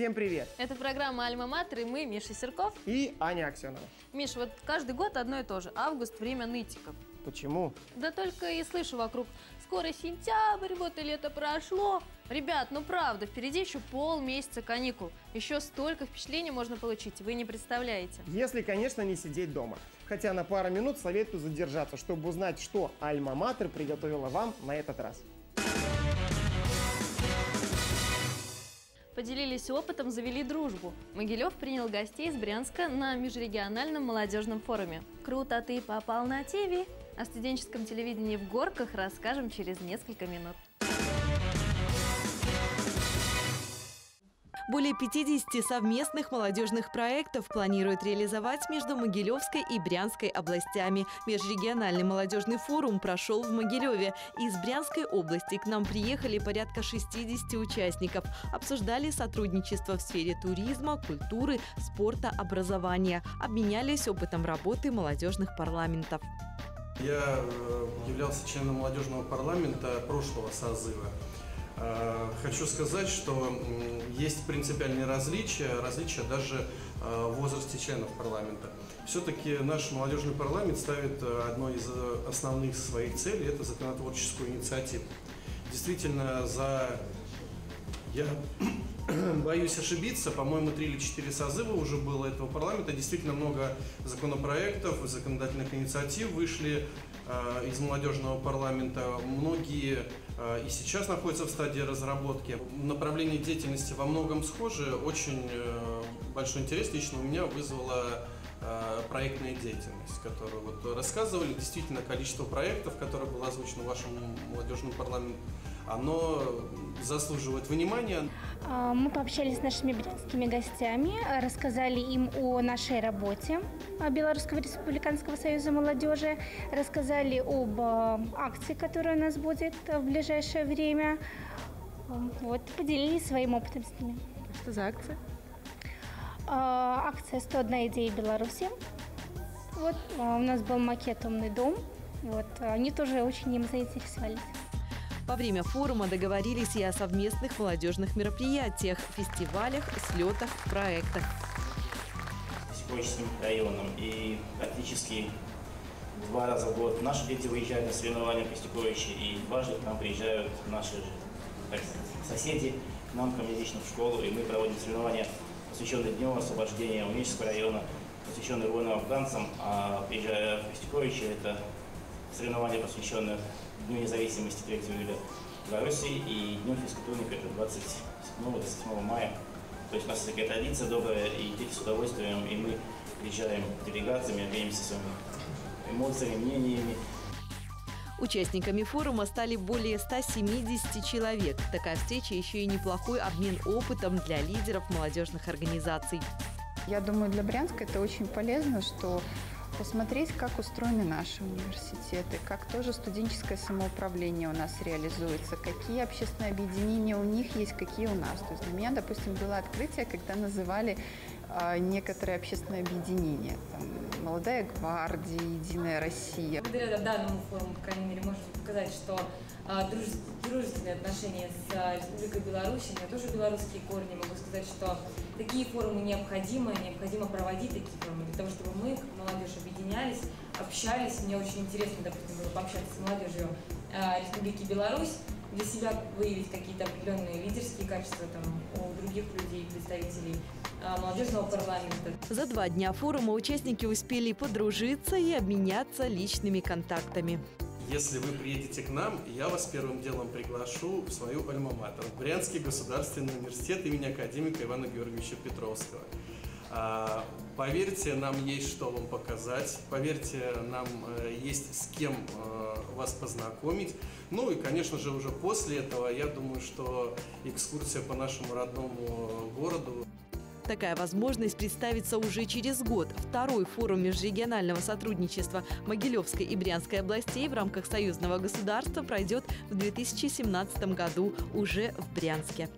Всем привет! Это программа «Альма-Матер» и мы, Миша Серков. И Аня Аксенова. Миш, вот каждый год одно и то же. Август – время нытиков. Почему? Да только и слышу вокруг «Скоро сентябрь, вот и лето прошло». Ребят, ну правда, впереди еще полмесяца каникул. Еще столько впечатлений можно получить, вы не представляете. Если, конечно, не сидеть дома. Хотя на пару минут советую задержаться, чтобы узнать, что Альма-Матер приготовила вам на этот раз. Поделились опытом, завели дружбу. Могилев принял гостей из Брянска на межрегиональном молодежном форуме. Круто ты попал на ТВ. О студенческом телевидении в Горках расскажем через несколько минут. Более 50 совместных молодежных проектов планируют реализовать между Могилевской и Брянской областями. Межрегиональный молодежный форум прошел в Могилеве. Из Брянской области к нам приехали порядка 60 участников. Обсуждали сотрудничество в сфере туризма, культуры, спорта, образования. Обменялись опытом работы молодежных парламентов. Я э, являлся членом молодежного парламента прошлого созыва. Э, хочу сказать, что есть принципиальные различия, различия даже э, в возрасте членов парламента. Все-таки наш молодежный парламент ставит одной из основных своих целей – это законотворческую инициативу. Действительно, за я боюсь ошибиться, по-моему, три или четыре созыва уже было этого парламента. Действительно много законопроектов, законодательных инициатив вышли э, из молодежного парламента. Многие э, и сейчас находятся в стадии разработки. Направление деятельности во многом схожи. Очень э, большой интерес лично у меня вызвала э, проектная деятельность, которую вот рассказывали. Действительно, количество проектов, которое было озвучено в вашем молодежном парламенте, оно заслуживает внимания. А, мы пообщались с нашими брянскими гостями, рассказали им о нашей работе Белорусского республиканского союза молодежи, рассказали об а, акции, которая у нас будет в ближайшее время. Вот, поделились своим опытом с ними. Что за акция? А, акция «101 идея Беларуси». Вот, у нас был макет «Умный дом». Вот, они тоже очень им заинтересовались. Во время форума договорились и о совместных молодежных мероприятиях, фестивалях, слетах, проектах. Стекольческим районом и практически два раза в год наши дети выезжают на соревнования по Стековиче, и дважды к нам приезжают наши соседи к нам, ко мне лично в школу, и мы проводим соревнования, посвященные Дню освобождения Унического района, посвященные воинам-афганцам, а приезжая в Стековиче, это соревнования, посвященные Дню независимости 3 июля Беларуси и Днем физкультурника это 27-28 мая. То есть у нас такая традиция добрая, и дети с удовольствием, и мы приезжаем делегациями, обменимся своими эмоциями, мнениями. Участниками форума стали более 170 человек. Такая встреча еще и неплохой обмен опытом для лидеров молодежных организаций. Я думаю, для Брянска это очень полезно, что посмотреть, как устроены наши университеты, как тоже студенческое самоуправление у нас реализуется, какие общественные объединения у них есть, какие у нас. То есть для меня, допустим, было открытие, когда называли э, некоторые общественные объединения. Там, Молодая гвардия, Единая Россия. Благодаря данному форуму, по крайней мере, можно показать, что а, друж, дружественные отношения с а, Республикой Беларусь, у меня тоже белорусские корни, могу сказать, что такие форумы необходимы, необходимо проводить такие форумы, для того, чтобы мы, как молодежь, объединялись, общались. Мне очень интересно, допустим, было пообщаться с молодежью а, Республики Беларусь, для себя выявить какие-то определенные лидерские качества там, у других людей, представителей молодежного парламента. За два дня форума участники успели подружиться и обменяться личными контактами. Если вы приедете к нам, я вас первым делом приглашу в свою альма-матер, Брянский государственный университет имени академика Ивана Георгиевича Петровского. А, поверьте, нам есть что вам показать, поверьте, нам э, есть с кем э, вас познакомить. Ну и, конечно же, уже после этого, я думаю, что экскурсия по нашему родному городу Такая возможность представится уже через год. Второй форум межрегионального сотрудничества Могилевской и Брянской областей в рамках союзного государства пройдет в 2017 году уже в Брянске.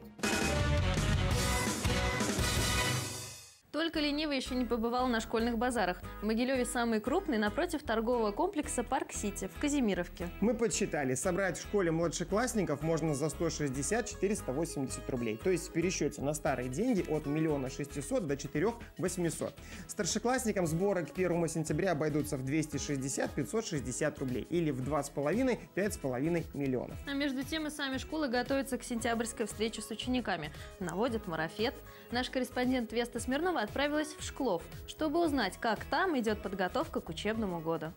Только ленивый еще не побывал на школьных базарах. В Могилеве самый крупный напротив торгового комплекса «Парк-Сити» в Казимировке. Мы подсчитали, собрать в школе младшеклассников можно за 160-480 рублей. То есть в пересчете на старые деньги от миллиона 600 до 4 800. Старшеклассникам сборы к 1 сентября обойдутся в 260-560 рублей или в 2,5-5,5 миллионов. А между тем и сами школы готовятся к сентябрьской встрече с учениками. Наводят марафет. Наш корреспондент Веста Смирнова отправилась в Шклов, чтобы узнать, как там идет подготовка к учебному году.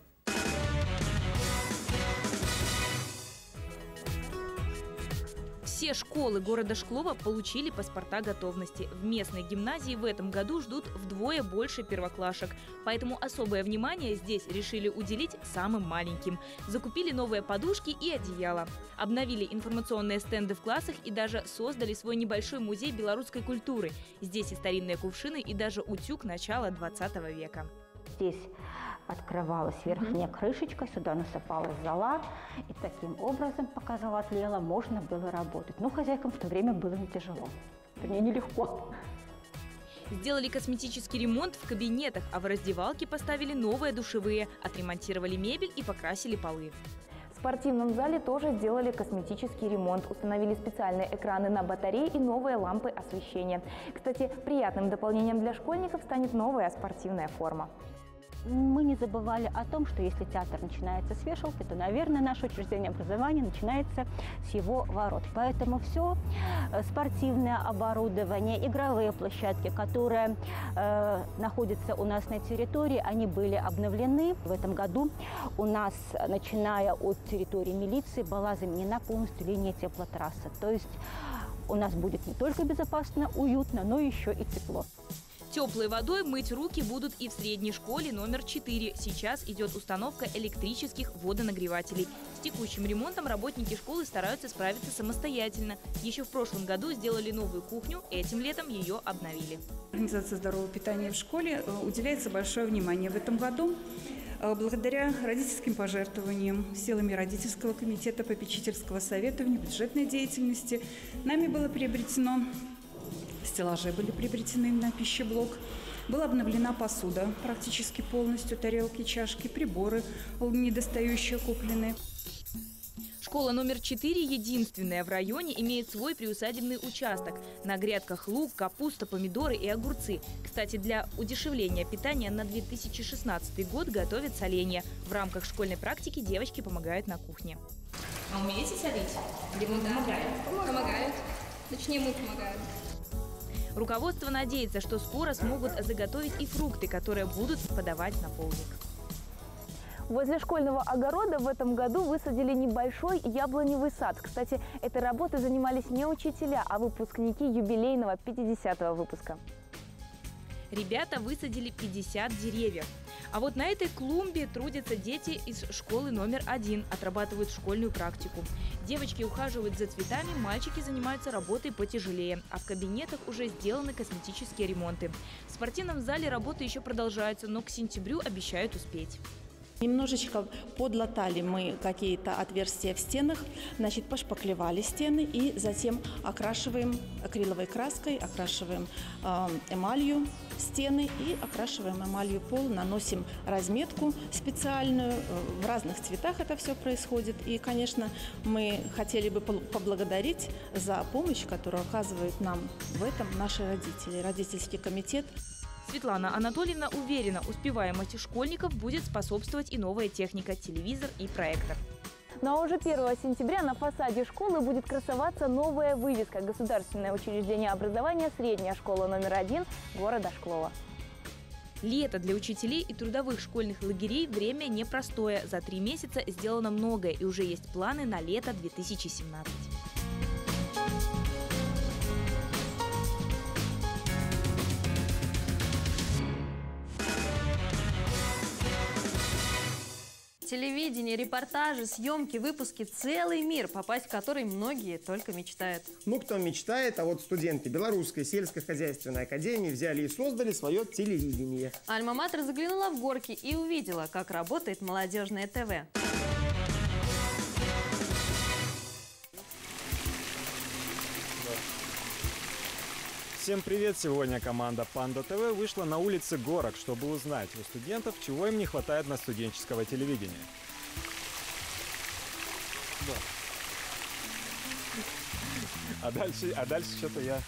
Все школы города Шклова получили паспорта готовности. В местной гимназии в этом году ждут вдвое больше первоклашек. Поэтому особое внимание здесь решили уделить самым маленьким. Закупили новые подушки и одеяла. Обновили информационные стенды в классах и даже создали свой небольшой музей белорусской культуры. Здесь и старинные кувшины, и даже утюг начала 20 века. Здесь открывалась верхняя крышечка, сюда насыпалась зола, и таким образом, пока зола тлела, можно было работать. Но хозяйкам в то время было не тяжело, вернее, нелегко. Сделали косметический ремонт в кабинетах, а в раздевалке поставили новые душевые, отремонтировали мебель и покрасили полы. В спортивном зале тоже сделали косметический ремонт. Установили специальные экраны на батарее и новые лампы освещения. Кстати, приятным дополнением для школьников станет новая спортивная форма мы не забывали о том, что если театр начинается с вешалки, то, наверное, наше учреждение образования начинается с его ворот. Поэтому все э, спортивное оборудование, игровые площадки, которые э, находятся у нас на территории, они были обновлены. В этом году у нас, начиная от территории милиции, была заменена полностью линия теплотрассы. То есть у нас будет не только безопасно, уютно, но еще и тепло. Теплой водой мыть руки будут и в средней школе номер 4. Сейчас идет установка электрических водонагревателей. С текущим ремонтом работники школы стараются справиться самостоятельно. Еще в прошлом году сделали новую кухню, этим летом ее обновили. Организация здорового питания в школе э, уделяется большое внимание. В этом году э, Благодаря родительским пожертвованиям, силами родительского комитета, попечительского совета, внебюджетной деятельности нами было приобретено стеллажи были приобретены на пищеблок. Была обновлена посуда практически полностью, тарелки, чашки, приборы недостающие куплены. Школа номер 4, единственная в районе, имеет свой приусадебный участок. На грядках лук, капуста, помидоры и огурцы. Кстати, для удешевления питания на 2016 год готовят соленья. В рамках школьной практики девочки помогают на кухне. А умеете солить? Или вам помогают? Помогают. Точнее, мы помогаем. Руководство надеется, что скоро смогут заготовить и фрукты, которые будут подавать на полник. Возле школьного огорода в этом году высадили небольшой яблоневый сад. Кстати, этой работой занимались не учителя, а выпускники юбилейного 50-го выпуска. Ребята высадили 50 деревьев. А вот на этой клумбе трудятся дети из школы номер один, отрабатывают школьную практику. Девочки ухаживают за цветами, мальчики занимаются работой потяжелее, а в кабинетах уже сделаны косметические ремонты. В спортивном зале работы еще продолжаются, но к сентябрю обещают успеть. Немножечко подлатали мы какие-то отверстия в стенах, значит, пошпаклевали стены и затем окрашиваем акриловой краской, окрашиваем э, эмалью стены и окрашиваем эмалью пол, наносим разметку специальную, э, в разных цветах это все происходит. И, конечно, мы хотели бы поблагодарить за помощь, которую оказывают нам в этом наши родители, родительский комитет. Светлана Анатольевна уверена, успеваемости школьников будет способствовать и новая техника – телевизор и проектор. Ну а уже 1 сентября на фасаде школы будет красоваться новая вывеска «Государственное учреждение образования. Средняя школа номер один города Шклова». Лето для учителей и трудовых школьных лагерей – время непростое. За три месяца сделано многое, и уже есть планы на лето 2017. Телевидение, репортажи, съемки, выпуски – целый мир, попасть в который многие только мечтают. Ну, кто мечтает, а вот студенты Белорусской сельскохозяйственной академии взяли и создали свое телевидение. Альма-Матер заглянула в горки и увидела, как работает молодежное ТВ. Всем привет! Сегодня команда Панда ТВ вышла на улицы Горок, чтобы узнать у студентов, чего им не хватает на студенческого телевидения. Да. А дальше, а дальше что-то я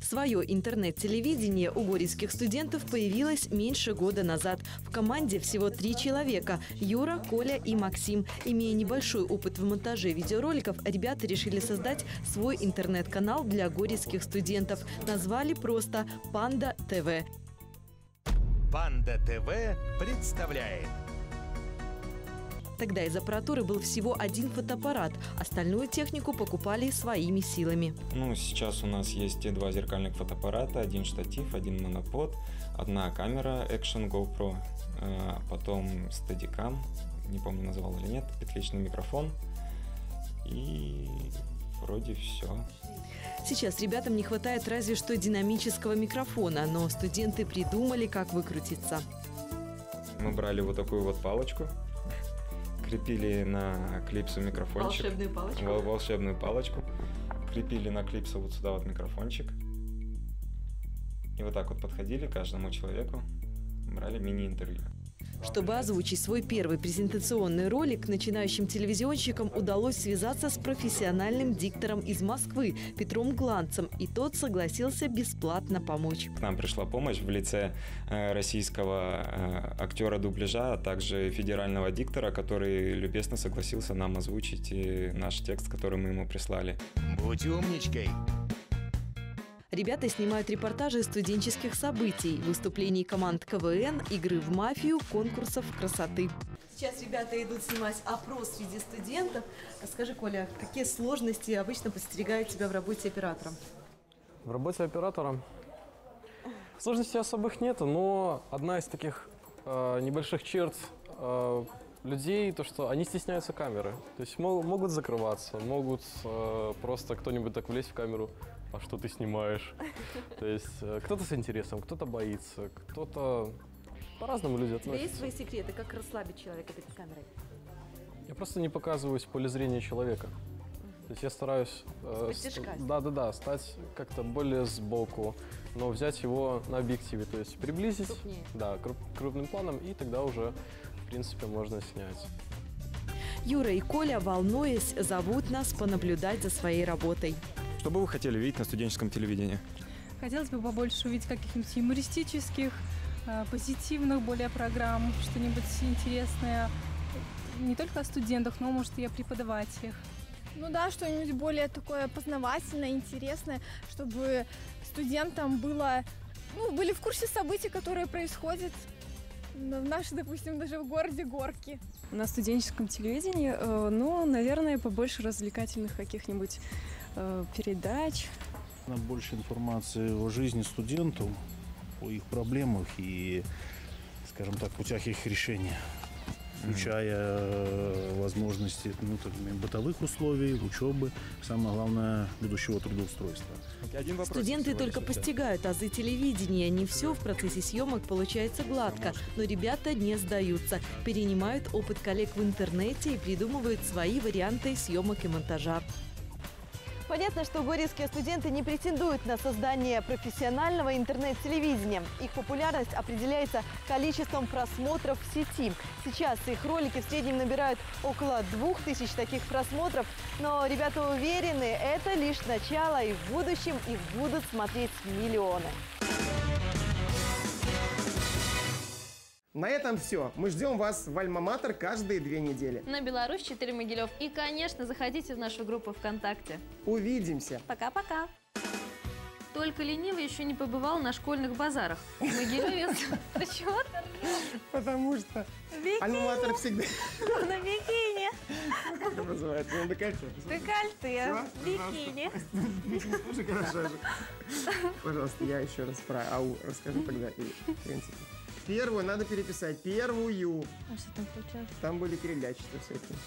Свое интернет-телевидение у горецких студентов появилось меньше года назад. В команде всего три человека – Юра, Коля и Максим. Имея небольшой опыт в монтаже видеороликов, ребята решили создать свой интернет-канал для горецких студентов. Назвали просто «Панда ТВ». Панда ТВ представляет Тогда из аппаратуры был всего один фотоаппарат. Остальную технику покупали своими силами. Ну, сейчас у нас есть два зеркальных фотоаппарата, один штатив, один монопод, одна камера Action GoPro, э, потом Steadicam, не помню, назвал или нет, петличный микрофон и вроде все. Сейчас ребятам не хватает разве что динамического микрофона, но студенты придумали, как выкрутиться. Мы брали вот такую вот палочку, крепили на клипсу микрофончик. Волшебную палочку? Вол- волшебную палочку. Крепили на клипсу вот сюда вот микрофончик. И вот так вот подходили к каждому человеку, брали мини-интервью. Чтобы озвучить свой первый презентационный ролик, начинающим телевизионщикам удалось связаться с профессиональным диктором из Москвы Петром Гланцем, и тот согласился бесплатно помочь. К нам пришла помощь в лице э, российского э, актера дубляжа, а также федерального диктора, который любезно согласился нам озвучить наш текст, который мы ему прислали. «Будь умничкой». Ребята снимают репортажи студенческих событий, выступлений команд КВН, игры в мафию, конкурсов красоты. Сейчас ребята идут снимать опрос среди студентов. Скажи, Коля, какие сложности обычно подстерегают тебя в работе оператором? В работе оператором сложностей особых нету, но одна из таких э, небольших черт э, людей, то что они стесняются камеры. То есть мо- могут закрываться, могут э, просто кто-нибудь так влезть в камеру, а что ты снимаешь. То есть э, кто-то с интересом, кто-то боится, кто-то по-разному люди У тебя есть относятся. свои секреты, как расслабить человека перед камерой? Я просто не показываюсь в поле зрения человека. То есть я стараюсь э, ст- тишка. да-да-да, стать как-то более сбоку, но взять его на объективе, то есть приблизить, Крупнее. да, круп- крупным планом, и тогда уже, в принципе, можно снять. Юра и Коля, волнуясь, зовут нас понаблюдать за своей работой. Что бы вы хотели видеть на студенческом телевидении? Хотелось бы побольше увидеть каких-нибудь юмористических, э, позитивных более программ, что-нибудь интересное. Не только о студентах, но, может, и о преподавателях. Ну да, что-нибудь более такое познавательное, интересное, чтобы студентам было, ну, были в курсе событий, которые происходят в нашей, допустим, даже в городе Горки. На студенческом телевидении, э, ну, наверное, побольше развлекательных каких-нибудь передач. Нам больше информации о жизни студентов, о их проблемах и, скажем так, путях их решения, включая э, возможности ну, так, бытовых условий, учебы, самое главное, будущего трудоустройства. Один вопрос. Студенты только постигают азы телевидения. Не все в процессе съемок получается гладко, но ребята не сдаются. Перенимают опыт коллег в интернете и придумывают свои варианты съемок и монтажа. Понятно, что горецкие студенты не претендуют на создание профессионального интернет-телевидения. Их популярность определяется количеством просмотров в сети. Сейчас их ролики в среднем набирают около двух тысяч таких просмотров. Но ребята уверены, это лишь начало, и в будущем их будут смотреть миллионы. На этом все. Мы ждем вас в Альма-Матер каждые две недели. На Беларусь 4 Могилев. И, конечно, заходите в нашу группу ВКонтакте. Увидимся. Пока-пока. Только ленивый еще не побывал на школьных базарах. В Могилеве... Ты? Потому что. Альма-Матер всегда... На бикини. Как это называется? Ну, декольте. Декольте. Всё? Бикини. Тоже хорошо же. Пожалуйста, я еще раз про АУ расскажу тогда. И, в принципе. Первую надо переписать. Первую. А что там получилось? Там были передачи всякие.